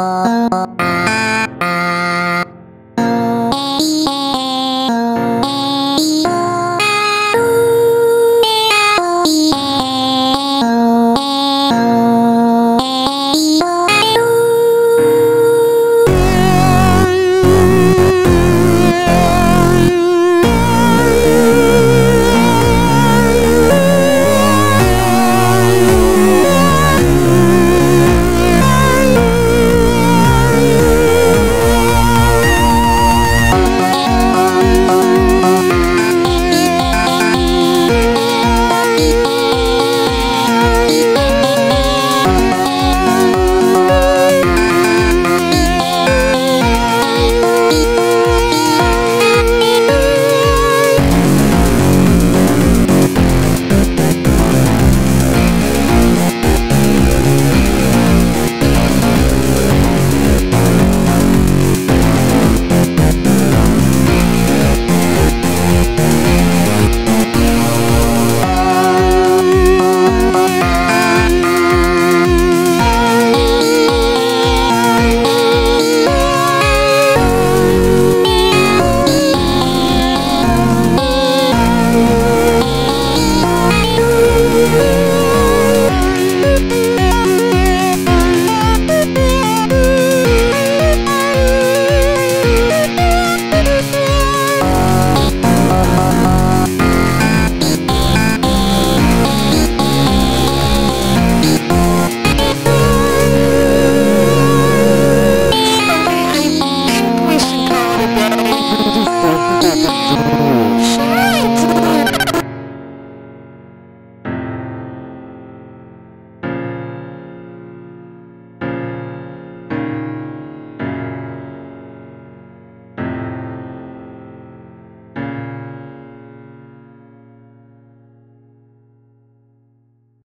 あ